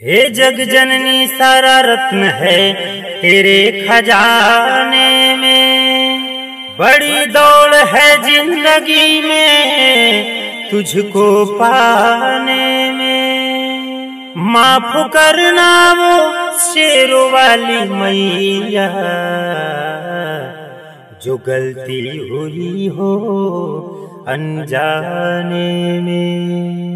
हे जग जननी, सारा रत्न है तेरे खजाने में। बड़ी दौड़ है ज़िंदगी में तुझको पाने में। माफ़ करना वो शेरों वाली मैया, जो गलती हुई हो अनजाने में।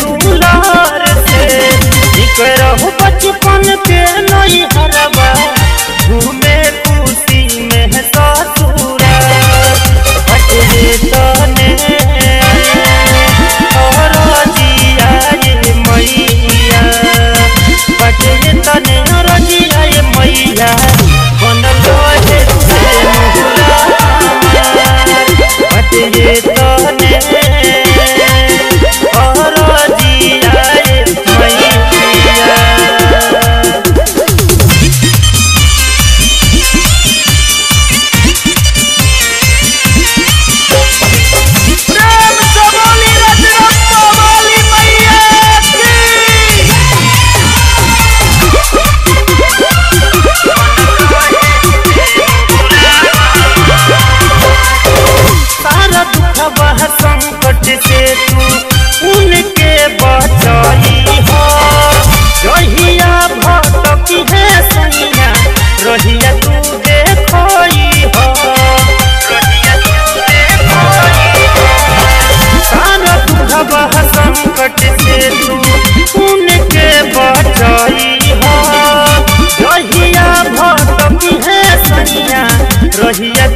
दूल्हा रहिए